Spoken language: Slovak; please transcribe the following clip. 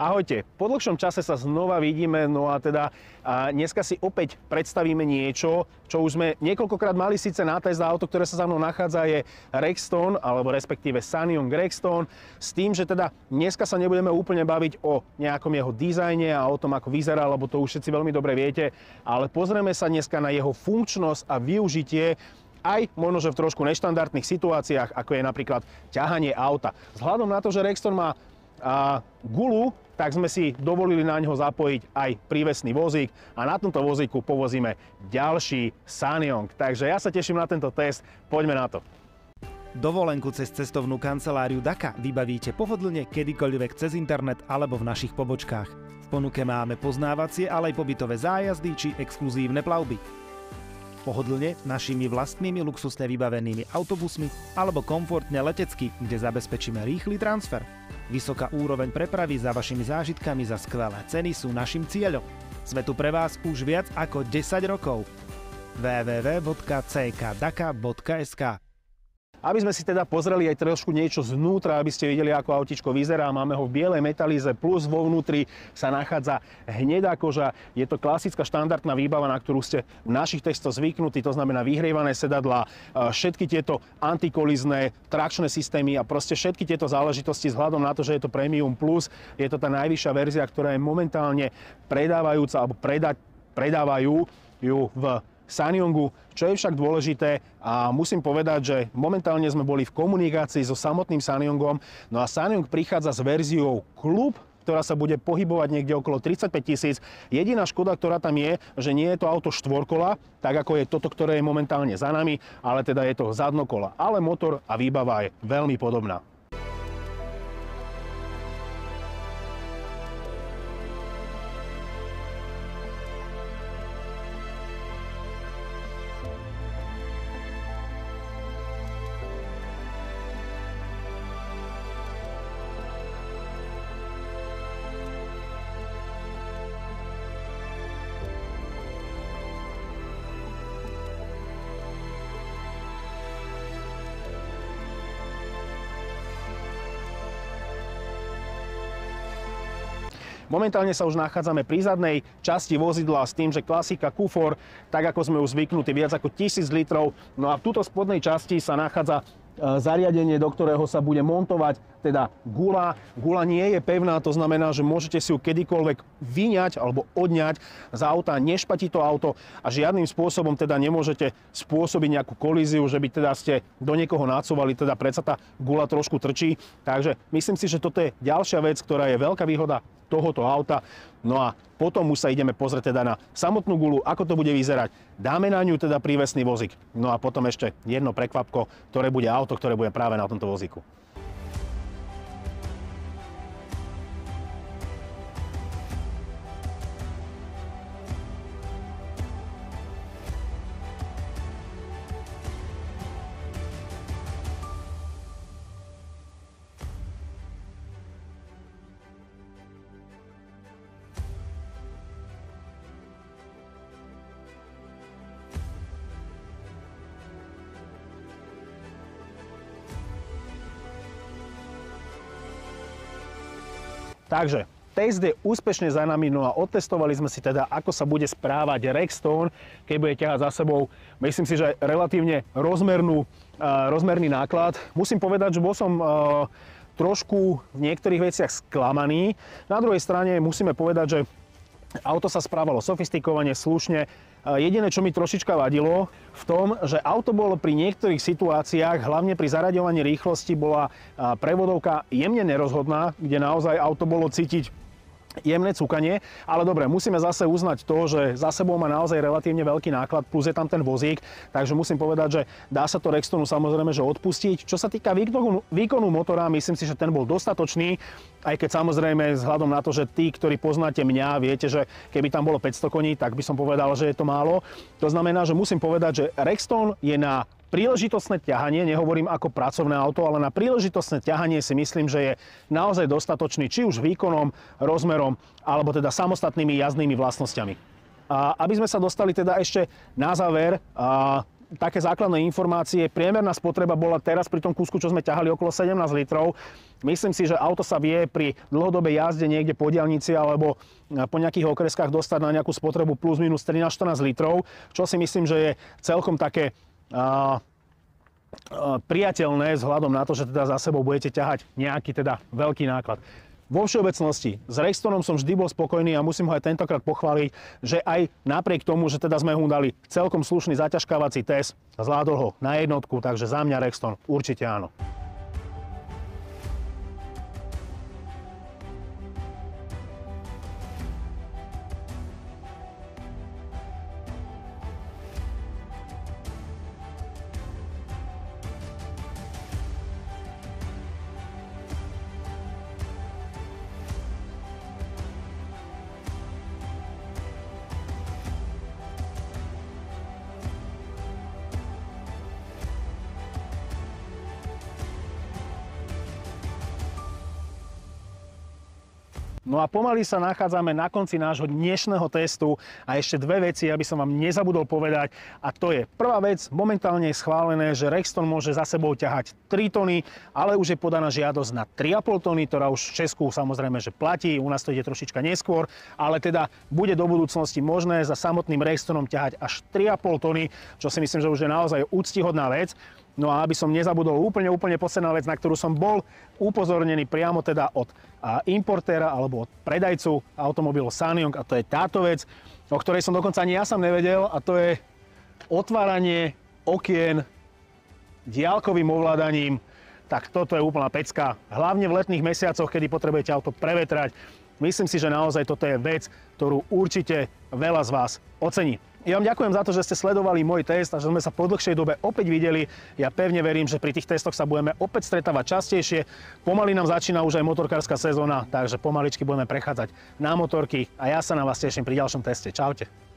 Ahojte, po dlhšom čase sa znova vidíme, no a teda a dneska si opäť predstavíme niečo, čo už sme niekoľkokrát mali. Síce na test auto, ktoré sa za mnou nachádza je Rexton, alebo respektíve Sanyong Rexton, s tým, že teda dneska sa nebudeme úplne baviť o nejakom jeho dizajne a o tom, ako vyzerá, lebo to už všetci veľmi dobre viete, ale pozrieme sa dneska na jeho funkčnosť a využitie aj možno, že v trošku neštandardných situáciách, ako je napríklad ťahanie auta. Vzhľadom na to, že Rexton má gulu, tak sme si dovolili na ňo zapojiť aj prívesný vozík a na tomto vozíku povozíme ďalší Sanyong. Takže ja sa teším na tento test, poďme na to. Dovolenku cez cestovnú kanceláriu DAKA vybavíte pohodlne kedykoľvek cez internet alebo v našich pobočkách. V ponuke máme poznávacie, ale aj pobytové zájazdy či exkluzívne plavby. Pohodlne našimi vlastnými luxusne vybavenými autobusmi alebo komfortne letecky, kde zabezpečíme rýchly transfer. Vysoká úroveň prepravy za vašimi zážitkami za skvelé ceny sú našim cieľom. Sme tu pre vás už viac ako 10 rokov. www.ckdaka.sk aby sme si teda pozreli aj trošku niečo znútra, aby ste videli, ako autičko vyzerá. Máme ho v bielej metalíze, plus vo vnútri sa nachádza hnedá koža. Je to klasická štandardná výbava, na ktorú ste v našich testoch zvyknutí, to znamená vyhrievané sedadlá, všetky tieto antikolizné trakčné systémy a proste všetky tieto záležitosti vzhľadom na to, že je to Premium Plus, je to tá najvyššia verzia, ktorá je momentálne predávajúca alebo predať, predávajú ju v Sanyongu. Čo je však dôležité a musím povedať, že momentálne sme boli v komunikácii so samotným Sanyongom, no a Sanyong prichádza s verziou Klub, ktorá sa bude pohybovať niekde okolo 35 tisíc. Jediná škoda, ktorá tam je, že nie je to auto štvorkola, tak ako je toto, ktoré je momentálne za nami, ale teda je to zadnokola. Ale motor a výbava je veľmi podobná. Momentálne sa už nachádzame pri zadnej časti vozidla s tým, že klasika kufor, tak ako sme už zvyknutí, viac ako 1000 litrov. No a v túto spodnej časti sa nachádza e, zariadenie, do ktorého sa bude montovať teda gula. Gula nie je pevná, to znamená, že môžete si ju kedykoľvek vyňať alebo odňať z auta, nešpatí to auto a žiadnym spôsobom teda nemôžete spôsobiť nejakú kolíziu, že by teda ste do niekoho nácovali, teda predsa tá gula trošku trčí. Takže myslím si, že toto je ďalšia vec, ktorá je veľká výhoda tohoto auta. No a potom už sa ideme pozrieť teda na samotnú gulu, ako to bude vyzerať. Dáme na ňu teda prívesný vozík. No a potom ešte jedno prekvapko, ktoré bude auto, ktoré bude práve na tomto vozíku. Takže test je úspešne za nami, no a otestovali sme si teda, ako sa bude správať Rexstone, keď bude ťahať za sebou, myslím si, že relatívne rozmernú, uh, rozmerný náklad. Musím povedať, že bol som uh, trošku v niektorých veciach sklamaný. Na druhej strane musíme povedať, že auto sa správalo sofistikovane, slušne, Jediné, čo mi trošička vadilo, v tom, že auto bolo pri niektorých situáciách, hlavne pri zaraďovaní rýchlosti, bola prevodovka jemne nerozhodná, kde naozaj auto bolo cítiť jemné cukanie, ale dobre, musíme zase uznať to, že za sebou má naozaj relatívne veľký náklad, plus je tam ten vozík, takže musím povedať, že dá sa to Rextonu samozrejme že odpustiť. Čo sa týka výkonu, výkonu motora, myslím si, že ten bol dostatočný, aj keď samozrejme vzhľadom na to, že tí, ktorí poznáte mňa, viete, že keby tam bolo 500 koní, tak by som povedal, že je to málo. To znamená, že musím povedať, že Rexton je na príležitostné ťahanie, nehovorím ako pracovné auto, ale na príležitostné ťahanie si myslím, že je naozaj dostatočný, či už výkonom, rozmerom, alebo teda samostatnými jazdnými vlastnosťami. A aby sme sa dostali teda ešte na záver, a také základné informácie. Priemerná spotreba bola teraz pri tom kúsku, čo sme ťahali, okolo 17 litrov. Myslím si, že auto sa vie pri dlhodobej jazde niekde po diálnici alebo po nejakých okreskách dostať na nejakú spotrebu plus minus 13-14 litrov, čo si myslím, že je celkom také priateľné vzhľadom na to, že teda za sebou budete ťahať nejaký teda veľký náklad. Vo všeobecnosti s Rextonom som vždy bol spokojný a musím ho aj tentokrát pochváliť, že aj napriek tomu, že teda sme mu dali celkom slušný zaťažkávací test, zvládol ho na jednotku, takže za mňa Rexton určite áno. No a pomaly sa nachádzame na konci nášho dnešného testu a ešte dve veci, aby som vám nezabudol povedať. A to je prvá vec, momentálne je schválené, že Rexton môže za sebou ťahať 3 tony, ale už je podaná žiadosť na 3,5 tony, ktorá už v Česku samozrejme, že platí, u nás to ide trošička neskôr, ale teda bude do budúcnosti možné za samotným Rextonom ťahať až 3,5 tony, čo si myslím, že už je naozaj úctihodná vec. No a aby som nezabudol úplne, úplne posledná vec, na ktorú som bol upozornený priamo teda od importéra alebo od predajcu automobilu Sanyong a to je táto vec, o ktorej som dokonca ani ja som nevedel a to je otváranie okien diálkovým ovládaním. Tak toto je úplná pecka, hlavne v letných mesiacoch, kedy potrebujete auto prevetrať. Myslím si, že naozaj toto je vec, ktorú určite veľa z vás ocení. Ja vám ďakujem za to, že ste sledovali môj test a že sme sa po dlhšej dobe opäť videli. Ja pevne verím, že pri tých testoch sa budeme opäť stretávať častejšie. Pomaly nám začína už aj motorkárska sezóna, takže pomaličky budeme prechádzať na motorky a ja sa na vás teším pri ďalšom teste. Čaute.